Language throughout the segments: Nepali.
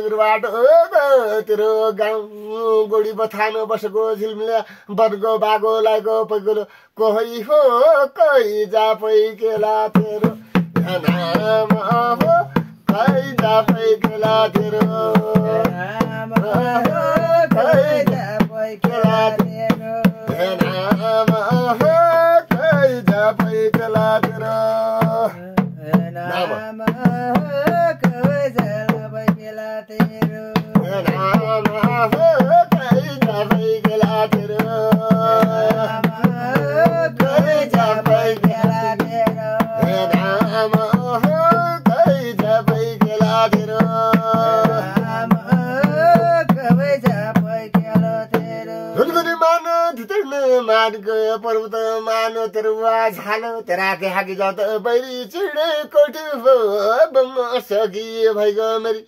बाटो तेरो गाउँ गोडी बथान बसेको झिलमिला बर्गो बागो लागो पैगो कोही हो कोही जा पैकेला तेरो। नाम हो कोही जा पैकेला तेरो। पर्वत मानो तेरुवा झालो तेरा के हाकी जात बैरी चिडे कोठी हो बम सगी भइगयो मेरी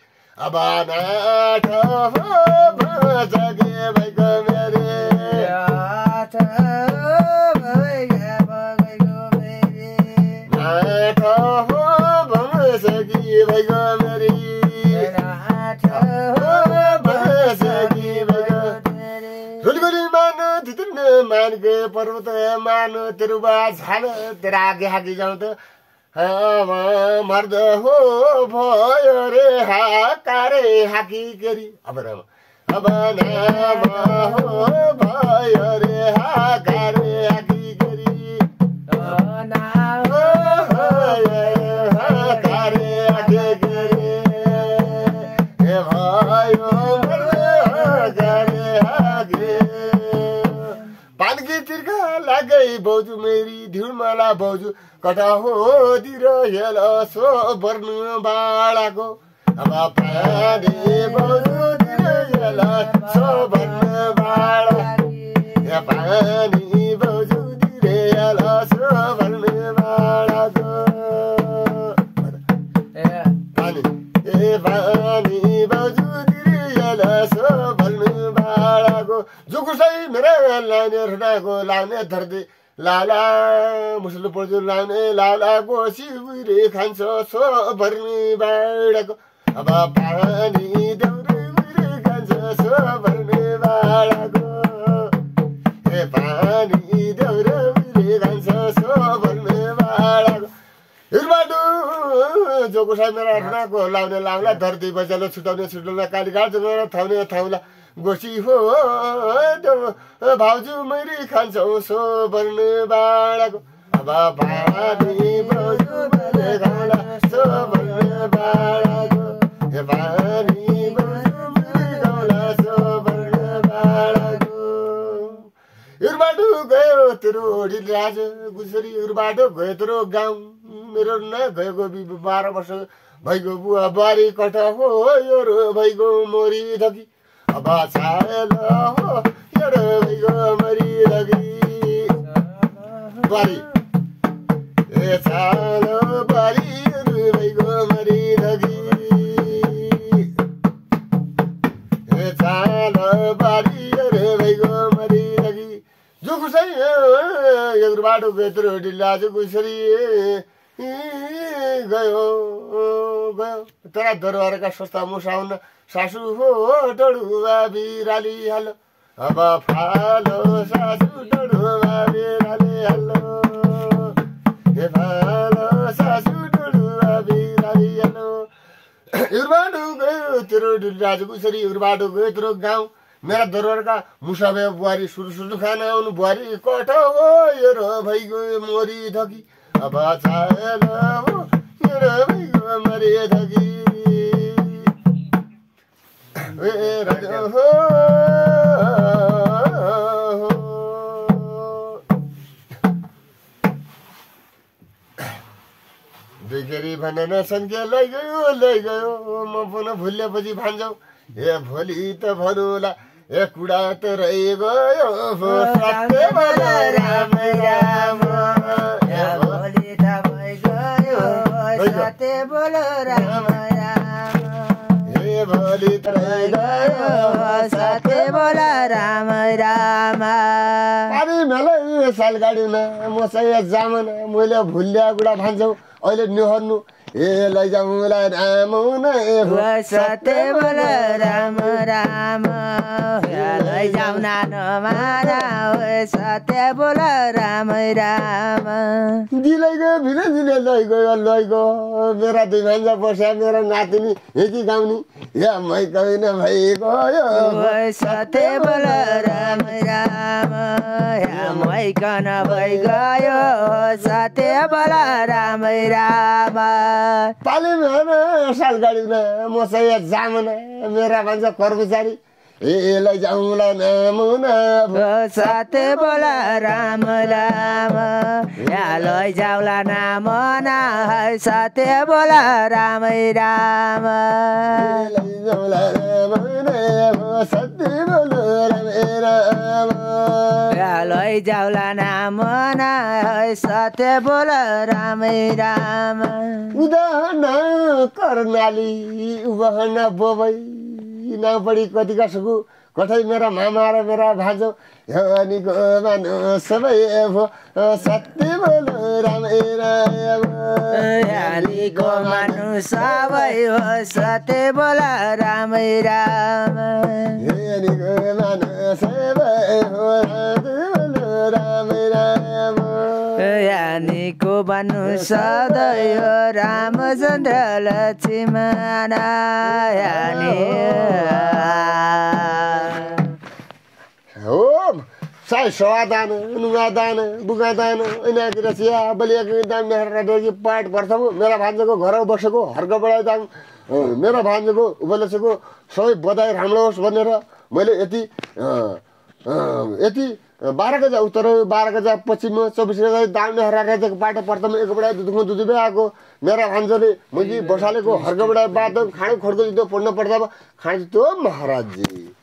पर्वत मानो तेरुवा झालो तेरा आगे हाकी जाउँ त अब मर्द हो भयो रे हाकारे हाकी केरी। अब राम अब। नाम हो भयो रे हाकारे हाकी केरी। हाकारे हाकी केरी। हे भयो हाकारे हाकी पानकी तिर्खा लागै भाउजू मेरी ढिउमाला भाउजू कता हो दिर हेल सो पर्नु बाडाको अब पानी भाउजू दिर हेल सो बाडा ए। पानी ए मेरो लाउने रुनाको लाउने धर्दै लाला मुसलो पर्जो लाउने लालाको सिउरे खान्छ सो भर्ने बाडाको अब पानी देउरे उरे खान्छ सो भर्ने बाडाको ए पानी देउरे उरे खान्छ सो भर्ने बाडाको हिरबाडु जोको मेरा रुनाको लाउने लाउला धर्ती बजाले छुटाउने छुटाउने कालीघाट मेरा थाउने थाउला गोसी हो भाउजू मैले खान्छौ सो बर्ने बाडाको उरबाटो गयो तेरो राज गुसरी उरबाटो गयो तेरो गाउँ। मेरो न गएको बाह्र वर्ष भइगयो बुवा बारी कट हो यो भइगयो मोरी धकी अब छायल हो यो रो भइगयो मरी धकी बारी गयो गयो तेरा दरबारका सस्ता मुसा हुन्न सासु हो डढुवा बिराली हालो अब फालो सासु डढुवा बिराली हालो हे फालो सासु डढुवा बिराली हालो उर्बाटो गयो तेरो राजु गुसरी उर्बाटो गयो तेरो गाउँ। मेरा दरबारका मुसा भए बुहारी सुरु सुरु खाना आउनु बुहारी कठ हो यो भइगयो मोरी धकी। अब छायल हो यो रो भइगयो मरी धकी ए राजा हो दुखेरी भनेर सङ्ख्या लैगयो लैगयो म पुनः भुलेपछि भन्छौ ए भोलि त भनुला ए कुडा त रहिगयो हो सत्य भन राम राम सत्य बोलो राम राम। ए भोलि त सत्य बोल राम राम। अरे मेलै साल गाडी न म चाहिँ जामन मैले भुल्या गुडा भान्छौ अहिले निहर्नु। ए लैजाउँला राम हो सत्य बोल राम राम। लैजाऊ नमारा सत्य बोल राम राम। दिलै गयो दिने लै गयो लै गयो मेरा दुई भान्जा बस्या मेरो नातिनी हेकी गाउने। या मै कहिन भइगयो सत्य बोल राम राम। मैकन भइगयो सत्य बोल राम राम। पाले मेरो साल गाडीमा म चाहिँ जामन मेरा भन्छ कर्मचारी। ए लैजाउँला नाम हुन सत्य बोल राम राम। यहाँ लैजाउला नाम ना सत्य बोल राम राम हुन हो। सत्य बोल राम राम। यहाँ लैजाउला नाम ना सत्य बोल राम राम। उदाहरण कर्णाली उबहन बोबै नपढी कति कसको? कठै मेरा मामा र मेरा भान्जो हनीको मानु सबै सत्य बोल राम मानु सबै हो सत्य बोल राम मानु सबै हो यानीको बनु सधैँ रामचन्द्र लक्ष्मण हो साई सवादान नुगादान बुगादान यिनीहरूतिर चिया बलिएको दाम मेरा पाठ वर्षको मेरा भान्जाको घर बसेको हर्क बढाइ दाङ मेरो भान्जाको उपलक्ष्यको सबै बधाई राम्रो होस् भनेर मैले यति यति बाह्र गजा उत्तर बाह्र गजा पश्चिम चौबिस गजा दाम नेहरा राज्यको बाटो प्रथम एक बडा दुधुङ दुधुबे आएको मेरा भान्जोले मैले बसालेको हर्क बढाइ बादन खाँडो खोड्को जित्तो पढ्नु पर्दा खाँडो जित्तो महाराजजी